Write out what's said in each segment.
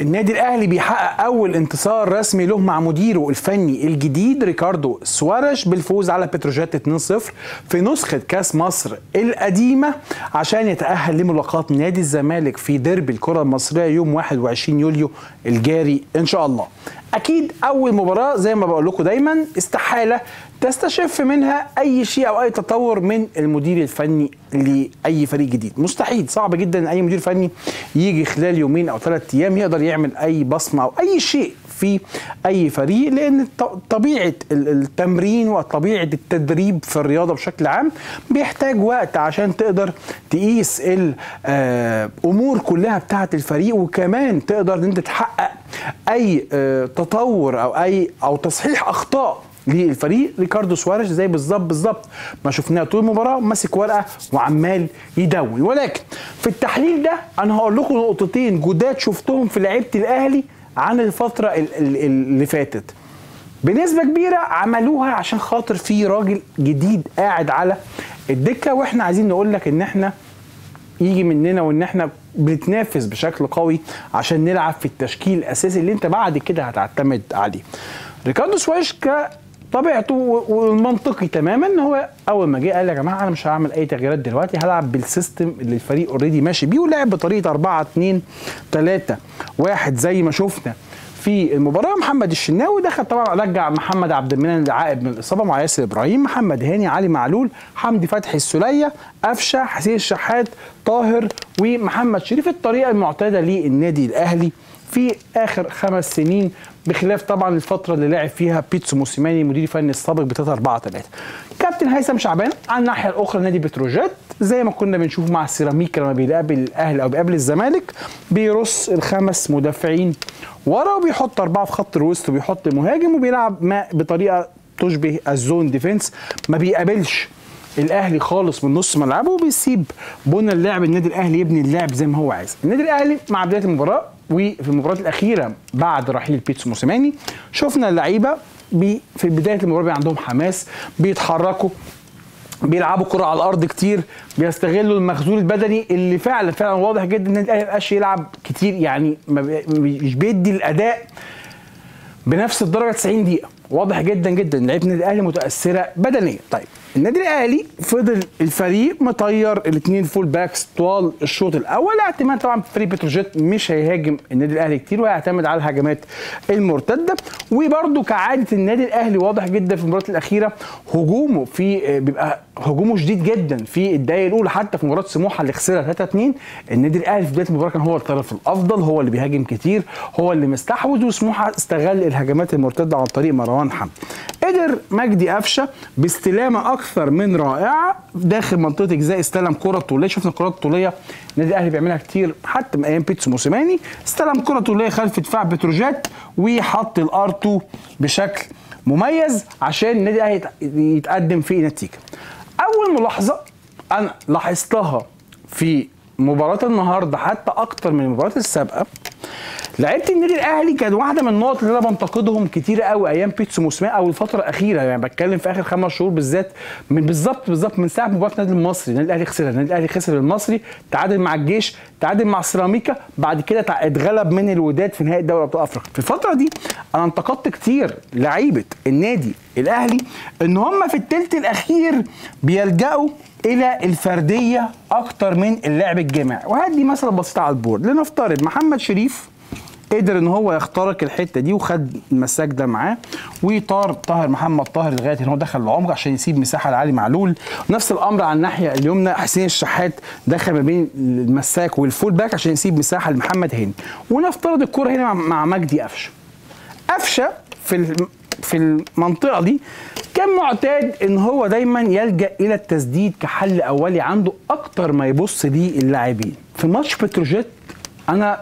النادي الأهلي بيحقق أول انتصار رسمي له مع مديره الفني الجديد ريكاردو سوارش بالفوز على بتروجيت 2-0 في نسخة كأس مصر القديمة عشان يتأهل لملاقاة نادي الزمالك في ديربي الكرة المصرية يوم 21 يوليو الجاري إن شاء الله. أكيد أول مباراة زي ما بقول لكم دايما استحالة تستشف منها أي شيء أو أي تطور من المدير الفني لأي فريق جديد. مستحيل صعب جدا ان أي مدير فني يجي خلال يومين أو ثلاث أيام يقدر يعمل أي بصمة أو أي شيء في أي فريق لأن طبيعة التمرين وطبيعة التدريب في الرياضة بشكل عام بيحتاج وقت عشان تقدر تقيس الأمور كلها بتاعة الفريق وكمان تقدر إن أنت تحقق أي تطور أو أي أو تصحيح أخطاء للفريق ريكاردو سواريز زي بالظبط بالظبط. ما شفناه طول المباراة ماسك ورقة وعمال يدون. ولكن في التحليل ده أنا هقول لكم نقطتين جداد شفتهم في لعيبة الأهلي عن الفترة اللي فاتت. بنسبة كبيرة عملوها عشان خاطر في راجل جديد قاعد على الدكة وإحنا عايزين نقول لك إن إحنا يجي مننا وإن إحنا بنتنافس بشكل قوي عشان نلعب في التشكيل الأساسي اللي أنت بعد كده هتعتمد عليه. ريكاردو سواريز طبيعته والمنطقي تماما ان هو أول ما جه قال يا جماعة أنا مش هعمل أي تغييرات دلوقتي هلعب بالسيستم اللي الفريق already ماشي بيه ولعب بطريقة 4 2 3 1 زي ما شفنا. في المباراة. محمد الشناوي دخل طبعا رجع محمد عبد المنعم العائد من الإصابة مع ياسر إبراهيم. محمد هاني علي معلول حمدي فتحي السولية قفشه حسين الشحات طاهر ومحمد شريف الطريقة المعتادة للنادي الأهلي في آخر خمس سنين بخلاف طبعا الفترة اللي لعب فيها بيتسو موسيماني مدير الفني السابق ب 3 4 3 كابتن هيثم شعبان على الناحية الأخرى نادي بتروجيت زي ما كنا بنشوف مع السيراميكا لما بيقابل الأهلي أو بيقابل الزمالك بيرص الخمس مدافعين ورا وبيحط أربعة في خط الوسط وبيحط مهاجم وبيلعب ما بطريقة تشبه ال zone defense. ما بيقابلش الأهلي خالص من نص ملعبه وبيسيب بنى اللعب النادي الأهلي يبني اللعب زي ما هو عايز. النادي الأهلي مع بداية المباراة وفي المباراة الأخيرة بعد رحيل بيتسو موسيماني شفنا اللعيبه بي في بداية المباراه بي عندهم حماس بيتحركوا بيلعبوا كرة على الأرض كتير بيستغلوا المخزون البدني اللي فعلا فعلا واضح جدا إن الأهلي مبقاش يلعب كتير يعني مش بيدي الأداء بنفس الدرجة 90 دقيقة. واضح جدا جدا لعيبة النادي الأهلي متأثرة بدنيا. طيب. النادي الأهلي فضل الفريق مطير الاثنين full backs طوال الشوط الأول. اعتماد طبعا فريق بتروجيت مش هيهاجم النادي الأهلي كتير وهيعتمد على الهجمات المرتدة. وبرده كعادة النادي الأهلي واضح جدا في المباراة الأخيرة هجومه في بيبقى هجومه شديد جدا في الدقائق الأولى حتى في مباراة سموحة اللي خسرها 3 2 النادي الأهلي في بداية المباراة كان هو الطرف الأفضل هو اللي بيهاجم كتير هو اللي مستحوذ وسموحة استغل الهجمات المرتدة عن طريق مروان حمدي. قدر مجدي قفشة باستلامة أكثر من رائعة داخل منطقة جزاء استلم كرة طولية. شفنا الكرات الطوليه النادي الأهلي بيعملها كتير حتى من أيام بيتسو موسيماني. استلم كرة طولية خلف دفاع بتروجيت وحط الار 2 بشكل مميز عشان النادي الأهلي يتقدم في نتيجة. أول ملاحظة أنا لاحظتها في مباراة النهارده حتى أكتر من المباراة السابقة لعيبة النادي الأهلي كانت واحدة من النقط اللي أنا بنتقدهم كتير قوي أيام بيتسو موسيماني أو الفترة الأخيرة. يعني بتكلم في آخر خمس شهور بالذات من بالظبط بالظبط من ساعة مباراة النادي المصري. النادي الأهلي خسر النادي الأهلي خسر المصري. تعادل مع الجيش تعادل مع سيراميكا. بعد كده اتغلب من الوداد في نهائي دوري أبطال أفريقيا. في الفترة دي أنا انتقدت كتير لعيبة النادي الأهلي إن هم في الثلث الأخير بيلجأوا إلى الفردية أكتر من اللعب الجماعي وهدي مثلا بسيط على البورد. لنفترض محمد شريف قدر إن هو يخترق الحتة دي وخد المساك ده معاه وطار طاهر محمد طاهر لغاية إن هو دخل العمق عشان يسيب مساحة لعلي معلول. نفس الأمر على الناحية اليمنى حسين الشحات دخل ما بين المساك وال full back عشان يسيب مساحة لمحمد هاني. ونفترض الكرة هنا مع مجدي قفشة. قفشة في في المنطقة دي كان معتاد إن هو دايما يلجأ إلى التسديد كحل أولي عنده أكتر ما يبص ليه اللاعبين. في ماتش بتروجيت أنا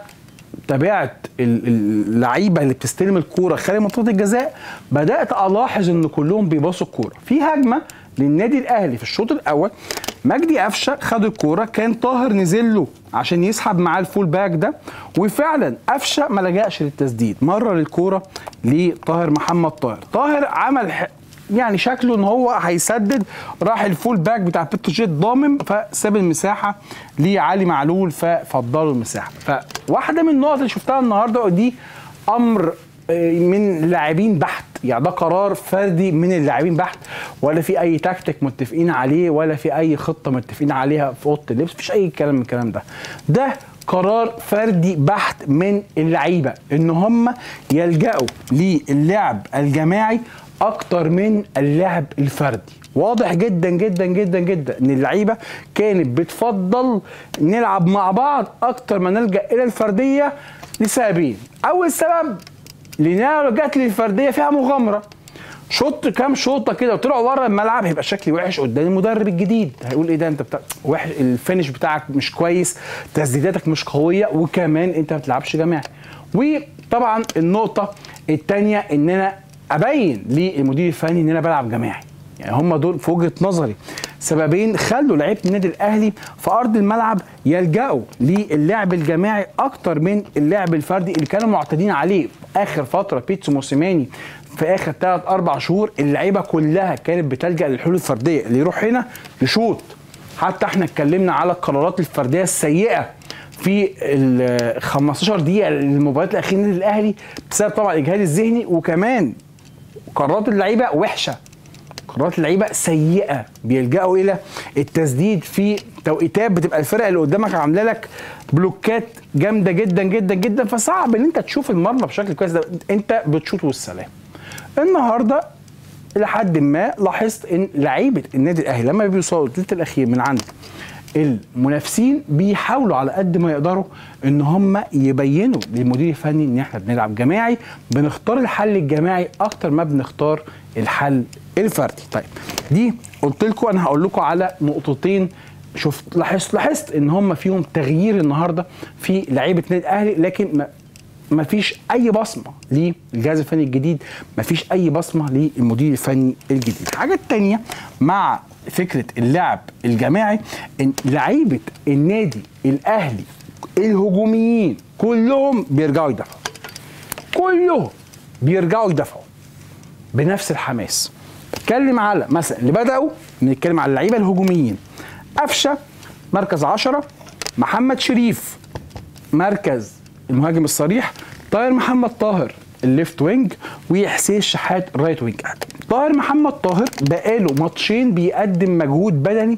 تابعت اللعيبة اللي بتستلم الكورة خارج منطقة الجزاء بدأت ألاحظ إن كلهم بيباصوا الكورة. في هجمة للنادي الأهلي في الشوط الأول. مجدي قفشة خد الكورة كان طاهر نزل له عشان يسحب معاه ال full back ده وفعلا قفشة ما لجأش للتسديد. مرر الكوره لطاهر محمد طاهر. طاهر عمل يعني شكله إن هو هيسدد راح ال full back بتاع بتروجيت ضامم فساب المساحة لعلي معلول ففضلوا المساحة. فواحدة من النقط اللي شفتها النهارده دي أمر آه، من لاعبين بحت. يعني ده قرار فردي من اللاعبين بحت. ولا في أي تكتيك متفقين عليه ولا في أي خطة متفقين عليها في أوضة اللبس. مفيش أي كلام من الكلام ده. ده قرار فردي بحت من اللعيبة إن هم يلجأوا للعب الجماعي أكتر من اللعب الفردي. واضح جدا جدا جدا جدا إن اللعيبة كانت بتفضل نلعب مع بعض أكتر ما نلجأ إلى الفردية لسببين. أول سبب لانها جت للفرديه فيها مغامرة. شوط كام شوطة كده وطلعوا بره الملعب هيبقى شكلي وحش قدام المدرب الجديد. هيقول إيه ده؟ أنت بتاع وحش الفينش بتاعك مش كويس تسديداتك مش قوية وكمان أنت ما بتلعبش جماعي. وطبعا النقطة الثانية ان أنا أبين للمدير الفني إن أنا بلعب جماعي. يعني هم دول في وجهة نظري. سببين خلوا لعيبة النادي الأهلي في أرض الملعب يلجأوا للعب الجماعي أكتر من اللعب الفردي اللي كانوا معتادين عليه. آخر فترة بيتسو موسيماني في آخر ثلاث أربع شهور اللعيبة كلها كانت بتلجأ للحلول الفردية. اللي يروح هنا يشوط. حتى إحنا اتكلمنا على القرارات الفردية السيئة في ال 15 دقيقة للمباريات الأخيرة للنادي الأهلي بسبب طبعا الاجهاد الذهني وكمان قرارات اللعيبة وحشة. قرارات اللعيبة سيئة. بيلجأوا إلى التسديد في توقيتات بتبقى الفرق اللي قدامك عاملة لك بلوكات جامدة جدا جدا جدا. فصعب إن أنت تشوف المرمى بشكل كويس ده. أنت بتشوط والسلام. النهارده إلى حد ما لاحظت إن لعيبة النادي الأهلي لما بيوصلوا الثلث الأخير من عند المنافسين بيحاولوا على قد ما يقدروا إن هم يبينوا للمدير الفني إن إحنا بنلعب جماعي بنختار الحل الجماعي أكتر ما بنختار الحل الفردي. طيب دي قلت لكم أنا هقول لكم على نقطتين. شفت لاحظت لاحظت إن هم فيهم تغيير النهارده في لعيبة النادي الأهلي لكن ما ما فيش أي بصمة للجهاز الفني الجديد ما فيش أي بصمة للمدير الفني الجديد. الحاجة الثانية مع فكرة اللعب الجماعي إن لعيبة النادي الأهلي الهجوميين كلهم بيرجعوا يدافعوا. كلهم بيرجعوا يدافعوا بنفس الحماس. بتكلم على مثلا اللي بدأوا بنتكلم على اللعيبة الهجوميين. قفشة مركز 10 محمد شريف مركز المهاجم الصريح طاهر محمد طاهر ال left wing وحسين شحات ال right wing. طاهر محمد طاهر بقاله ماتشين بيقدم مجهود بدني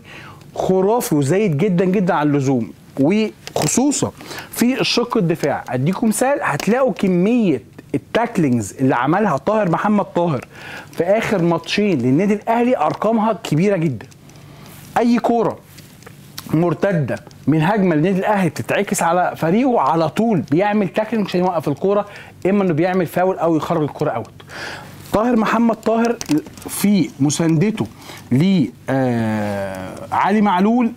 خرافي وزايد جدا جدا عن اللزوم. وخصوصا في الشق الدفاع. أديكم مثال هتلاقوا كمية ال tacklings اللي عملها طاهر محمد طاهر في آخر ماتشين للنادي الأهلي أرقامها كبيرة جدا. أي كورة مرتدة من هجمة للنادي الأهلي تتعكس على فريقه على طول. بيعمل tackling عشان يوقف الكورة إما إنه بيعمل فاول أو يخرج الكورة أوت. طاهر محمد طاهر في مساندته ل آه علي معلول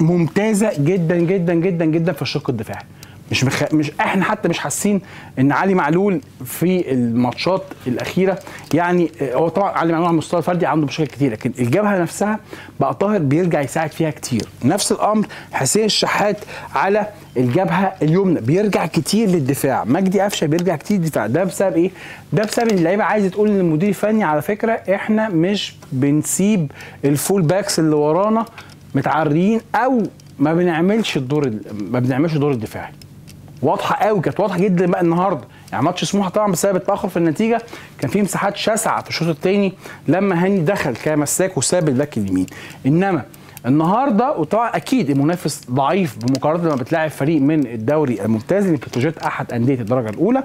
ممتازة جدا جدا جدا جدا في الشق الدفاعي. مش مخ... مش إحنا حتى مش حاسين إن علي معلول في الماتشات الأخيرة. يعني هو طبعا علي معلول على المستوى الفردي عنده مشاكل كتير لكن الجبهة نفسها بقى طاهر بيرجع يساعد فيها كتير. نفس الأمر حسين الشحات على الجبهة اليمنى بيرجع كتير للدفاع. مجدي قفشة بيرجع كتير للدفاع. ده بسبب إيه؟ ده بسبب إن اللعيبة عايزة تقول للمدير الفني على فكرة إحنا مش بنسيب ال full backs اللي ورانا متعريين أو ما بنعملش الدور ما بنعملش الدور الدفاعي. واضحة قوي كانت واضحة جدا بقى النهارده. يعني ماتش سموحة طبعا بسبب التأخر في النتيجة كان فيه مساحات شاسعة في الشوط الثاني لما هاني دخل كمساك وساب ال back اليمين. إنما النهارده وطبعا أكيد المنافس ضعيف بمقارنة لما بتلاعب فريق من الدوري الممتاز اللي بتروجيت أحد أندية الدرجة الأولى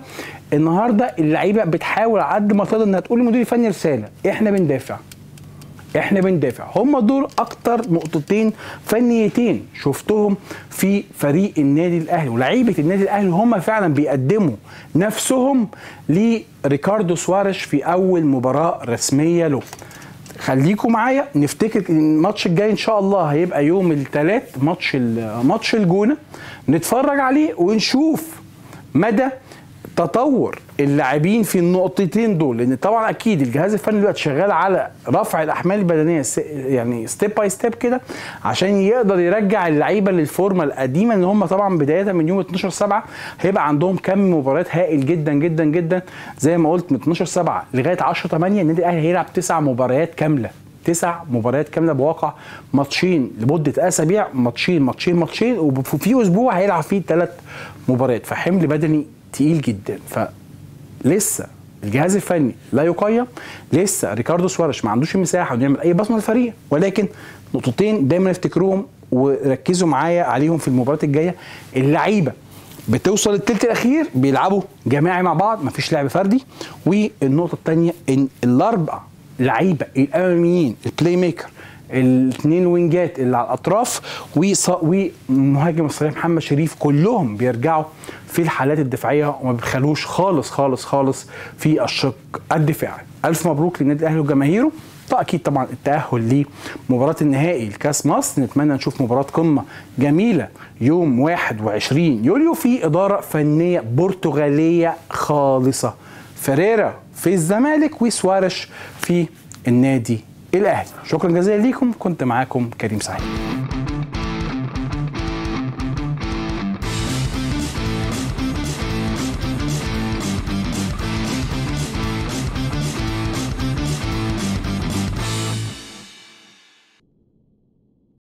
النهارده اللعيبة بتحاول على قد ما تقدر إنها تقول للمدير الفني رسالة إحنا بندافع. إحنا بندافع. هم دول أكتر نقطتين فنيتين شفتهم في فريق النادي الأهلي. ولاعيبه النادي الأهلي هم فعلا بيقدموا نفسهم لريكاردو سوارش في أول مباراة رسمية له. خليكم معايا نفتكر الماتش الجاي إن شاء الله هيبقى يوم الثلاث ماتش ماتش الجونة. نتفرج عليه ونشوف مدى تطور اللاعبين في النقطتين دول لأن طبعا أكيد الجهاز الفني دلوقتي شغال على رفع الأحمال البدنية يعني step by step كده عشان يقدر يرجع اللعيبة للفورمة القديمة ان هم طبعا بداية من يوم 12 7 هيبقى عندهم كم مباريات هائل جدا جدا جدا. زي ما قلت من 12 7 لغاية 10 8 النادي الأهلي هيلعب تسع مباريات كاملة. تسع مباريات كاملة بواقع ماتشين لمدة أسابيع ماتشين ماتشين ماتشين وفي أسبوع هيلعب فيه ثلاث مباريات. فحمل بدني تقيل جدا. فلسه الجهاز الفني لا يقيم. لسه ريكاردو سوارش ما عندوش المساحة إنه يعمل أي بصمة للفريق. ولكن نقطتين دايما افتكروهم وركزوا معايا عليهم في المباريات الجاية. اللعيبة بتوصل التلت الأخير بيلعبوا جماعي مع بعض مفيش لعب فردي. والنقطة الثانية إن الأربع لعيبة الأماميين ال playmaker الاثنين wing ات اللي على الأطراف ومهاجم الصريح محمد شريف كلهم بيرجعوا في الحالات الدفاعية وما بيخلوش خالص خالص خالص في الشق الدفاعي. ألف مبروك للنادي الأهلي وجماهيره. أكيد طبعا التأهل لمباراة النهائي لكأس مصر. نتمنى نشوف مباراة قمة جميلة يوم 21 يوليو في إدارة فنية برتغالية خالصة. فيريرا في الزمالك وسوارش في النادي الاهلي شكرا جزيلا ليكم. كنت معاكم كريم سعيد.